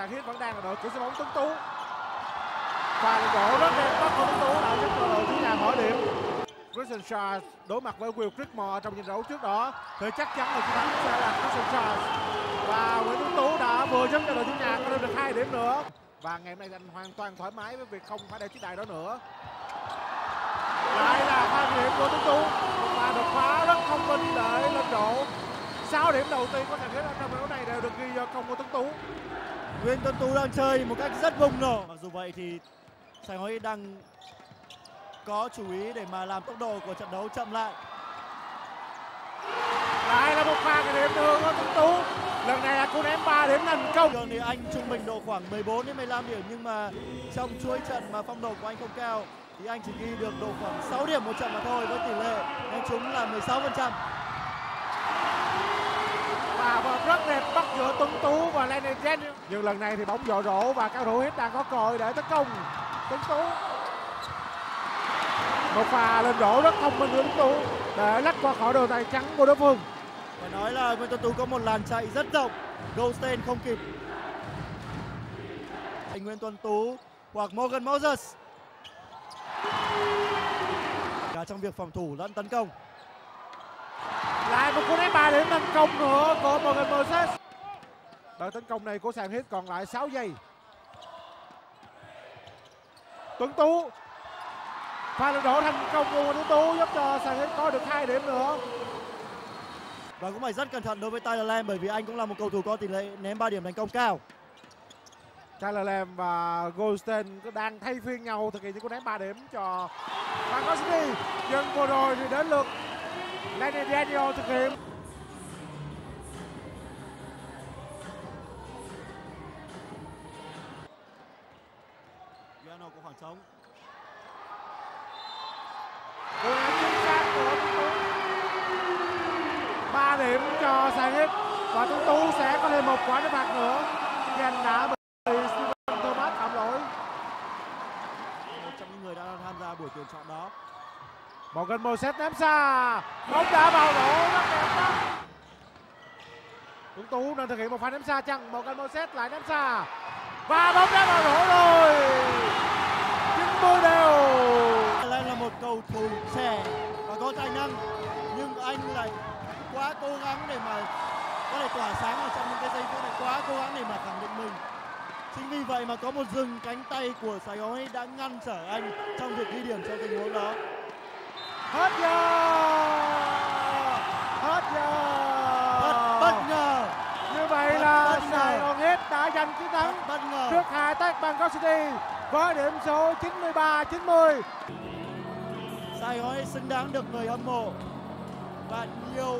Sàn Hiết vẫn đang là đội kiểm sân bóng Tuấn Tú. Và lực độ rất đẹp, bắt của Tuấn Tú đã giúp cho đội chủ nhà mở điểm. Christian Charles đối mặt với Will Crickmore trong trận đấu trước đó thì chắc chắn là chiến thắng sẽ là Christian Charles. Và Nguyễn Tuấn Tú đã vừa giúp cho đội chủ nhà có thêm được hai điểm nữa. Và ngày hôm nay anh hoàn toàn thoải mái với việc không phải đeo chiếc đài đó nữa. Lại là hai điểm của Tuấn Tú. Một pha đột phá rất thông minh để lên độ 6 điểm đầu tiên của trận hết trong đấu này đều được ghi do công của Tuấn Tú. Nguyễn Tuấn Tú đang chơi một cách rất bùng nổ. Mặc dù vậy thì Sài Gòn đang có chú ý để mà làm tốc độ của trận đấu chậm lại. Lại là một pha cái điểm đường của Tuấn Tú. Lần này là cú ném 3 điểm thành công. Thường thì anh trung bình độ khoảng 14 đến 15 điểm nhưng mà trong chuỗi trận mà phong độ của anh không cao thì anh chỉ ghi được độ khoảng 6 điểm một trận mà thôi với tỷ lệ đánh trúng là 16%. Và vợt rất đẹp bắt giữa Tuấn Tú và Lenny Jennings. Nhưng lần này thì bóng dội rổ và cao thủ hết đang có cơ hội để tấn công. Tuấn Tú. Một pha lên rổ rất thông minh của Tuấn Tú để lách qua khỏi đồ tay trắng của đối phương. Phải nói là Nguyễn Tuấn Tú có một làn chạy rất rộng, Goldstein không kịp. Anh Nguyễn Tuấn Tú hoặc Morgan Moses. Cả trong việc phòng thủ lẫn tấn công. Lại một cú ném 3 điểm thành công nữa của Morgan Moses. Đợt tấn công này của sàn hit còn lại 6 giây. Tuấn Tú pha lên đổ thành công của Tuấn Tú giúp cho sàn hit có được hai điểm nữa. Và cũng phải rất cẩn thận đối với Tyler Lamb bởi vì anh cũng là một cầu thủ có tỷ lệ ném 3 điểm thành công cao. Tyler Lamb và Goldstein đang thay phiên nhau thực hiện những cú ném 3 điểm cho Van Gogh Nhưng vừa rồi thì đến lượt Lenny Daniel thực hiện. Trống. Cú ném chính xác của Tuấn Tú. 3 điểm cho Sài và Tuấn Tú sẽ có thêm một quả đá phạt nữa khi anh đã bị Steven Thomas phạm lỗi. Một trong những người đã tham gia buổi tuyển chọn đó. Morgan Moses ném xa bóng đã vào lỗ rất đẹp Tuấn Tú nên thực hiện một pha ném xa chăng Morgan Moses lại ném xa và bóng đã vào lỗ rồi năng nhưng anh lại quá cố gắng để mà có thể tỏa sáng ở trong những cái giây phút này quá cố gắng để mà khẳng định mình. Chính vì vậy mà có một rừng cánh tay của Sài Gòn ấy đã ngăn trở anh trong việc ghi điểm trong tình huống đó. Hết giờ hết giờ bất bất ngờ. Như vậy Bất là bất. Sài Gòn hết đã giành chiến thắng. Bất ngờ. Trước hai tách Bangkok City với điểm số 93 90 Sài Gòn xứng đáng được người hâm mộ. Và nhiều